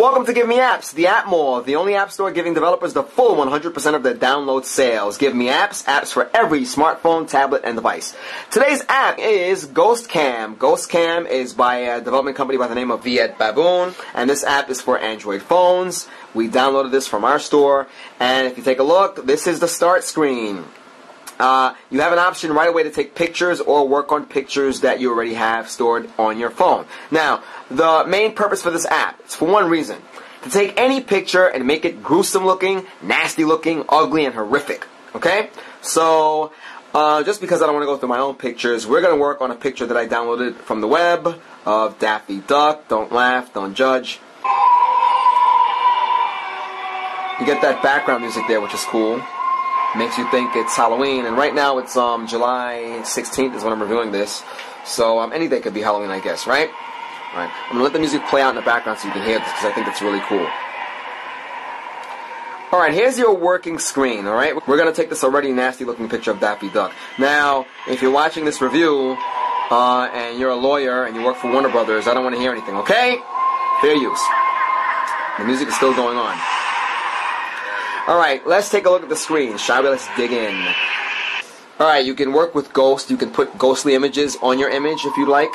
Welcome to Give Me Apps, the App Mall, the only app store giving developers the full 100% of their download sales. Give Me Apps, apps for every smartphone, tablet, and device. Today's app is GhostCam. GhostCam is by a development company by the name of Viet Baboon, and this app is for Android phones. We downloaded this from our store, and if you take a look, this is the start screen. Uh, you have an option right away to take pictures or work on pictures that you already have stored on your phone. Now, the main purpose for this app is for one reason to take any picture and make it gruesome looking, nasty looking, ugly, and horrific. Okay? So, uh, just because I don't want to go through my own pictures, we're going to work on a picture that I downloaded from the web of Daffy Duck. Don't laugh, don't judge. You get that background music there, which is cool makes you think it's Halloween. And right now it's um, July 16th is when I'm reviewing this. So um, any day could be Halloween, I guess, right? All right. I'm gonna let the music play out in the background so you can hear this because I think it's really cool. All right, here's your working screen. All right, we're gonna take this already nasty-looking picture of Daffy Duck. Now, if you're watching this review uh, and you're a lawyer and you work for Warner Brothers, I don't want to hear anything. Okay? Fair use. The music is still going on. Alright, let's take a look at the screen, shall we? Let's dig in. Alright, you can work with ghost. You can put ghostly images on your image if you'd like.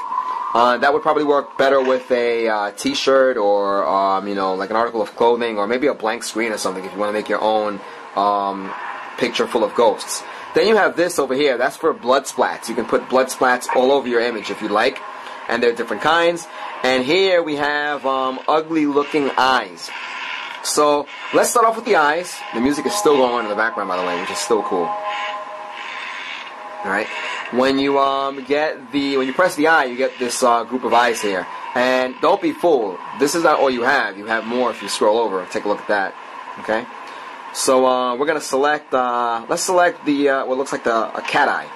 Uh, that would probably work better with a uh, t-shirt or, um, you know, like an article of clothing or maybe a blank screen or something if you want to make your own um, picture full of ghosts. Then you have this over here. That's for blood splats. You can put blood splats all over your image if you'd like. And there are different kinds. And here we have um, ugly looking eyes. So let's start off with the eyes. The music is still going on in the background, by the way, which is still cool. All right. When you um get the when you press the eye, you get this uh, group of eyes here. And don't be fooled. This is not all you have. You have more if you scroll over. Take a look at that. Okay. So uh, we're gonna select. Uh, let's select the uh, what looks like the a cat eye.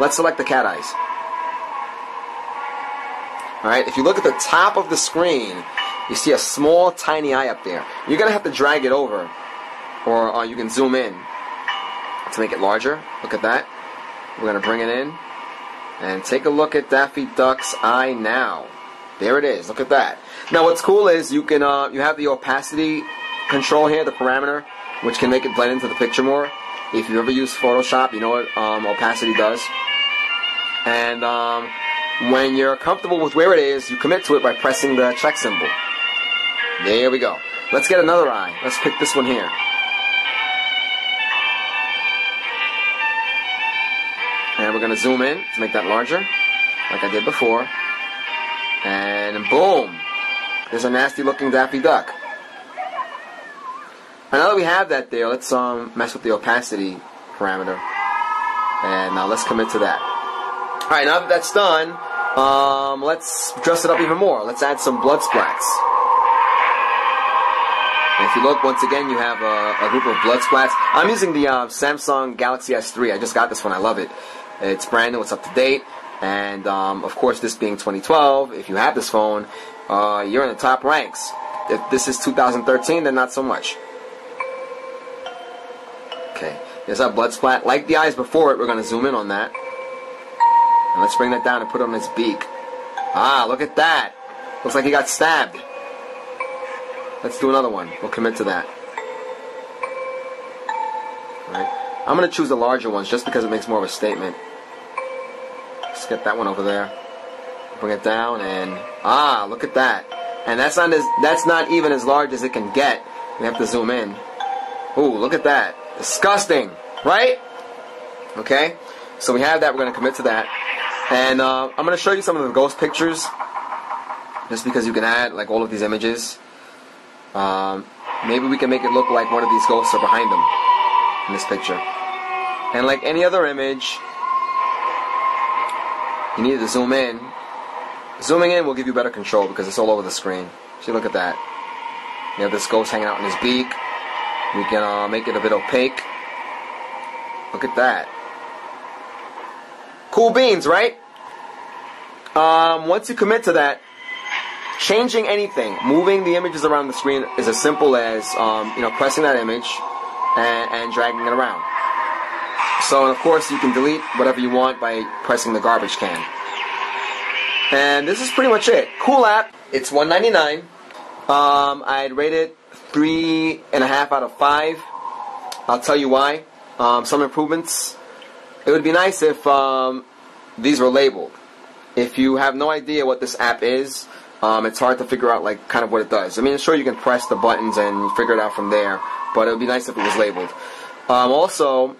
Let's select the cat eyes. All right. If you look at the top of the screen, you see a small, tiny eye up there. You're to have to drag it over, or uh, you can zoom in to make it larger. Look at that. We're to bring it in, and take a look at Daffy Duck's eye now. There it is. Look at that. Now, what's cool is you can uh, you have the opacity control here, the parameter, which can make it blend into the picture more. If you ever use Photoshop, you know what um, opacity does. And um, when you're comfortable with where it is, you commit to it by pressing the check symbol. There we go. Let's get another eye. Let's pick this one here. And we're going to zoom in to make that larger, like I did before. And boom! There's a nasty looking Daffy Duck. And now that we have that there, let's um, mess with the opacity parameter. And now let's commit to that. Alright, now that that's done, um, let's dress it up even more. Let's add some blood splats. And if you look, once again, you have a, a group of blood splats. I'm using the uh, Samsung Galaxy S3. I just got this one. I love it. It's brand new. It's up to date. And, um, of course, this being 2012, if you have this phone, uh, you're in the top ranks. If this is 2013, then not so much. Okay, there's our blood splat. Like the eyes before it, we're going to zoom in on that. And let's bring that down and put it on his beak. Ah, look at that. Looks like he got stabbed. Let's do another one. We'll commit to that. Alright. I'm going to choose the larger ones just because it makes more of a statement. Let's get that one over there. Bring it down and ah, look at that. And that's not as that's not even as large as it can get. We have to zoom in. Ooh, look at that. Disgusting, right? Okay. So we have that. We're going to commit to that. And uh, I'm going to show you some of the ghost pictures, just because you can add like all of these images. Um, maybe we can make it look like one of these ghosts are behind them in this picture. And like any other image, you need to zoom in. Zooming in will give you better control because it's all over the screen. See, look at that. You have this ghost hanging out in his beak. We can uh, make it a bit opaque. Look at that. Cool beans, right? Um, once you commit to that, Changing anything, moving the images around the screen is as simple as um, you know pressing that image and, and dragging it around. So of course you can delete whatever you want by pressing the garbage can. And this is pretty much it. Cool app. It's $1.99. Um, I'd rate it three and a half out of five. I'll tell you why. Um, some improvements. It would be nice if um, these were labeled. If you have no idea what this app is, um, it's hard to figure out like kind of what it does. I mean, sure you can press the buttons and figure it out from there, but it would be nice if it was labeled. Um, also,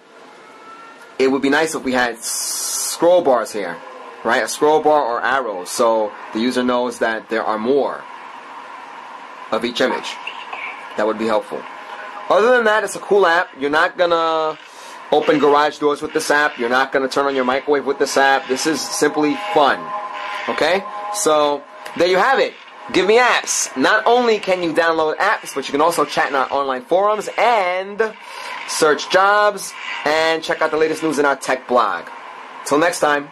it would be nice if we had scroll bars here, right? A scroll bar or arrows, so the user knows that there are more of each image. That would be helpful. Other than that, it's a cool app. You're not gonna open garage doors with this app. You're not gonna turn on your microwave with this app. This is simply fun. Okay? So, there you have it. Give me apps. Not only can you download apps, but you can also chat in our online forums and search jobs and check out the latest news in our tech blog. Till next time.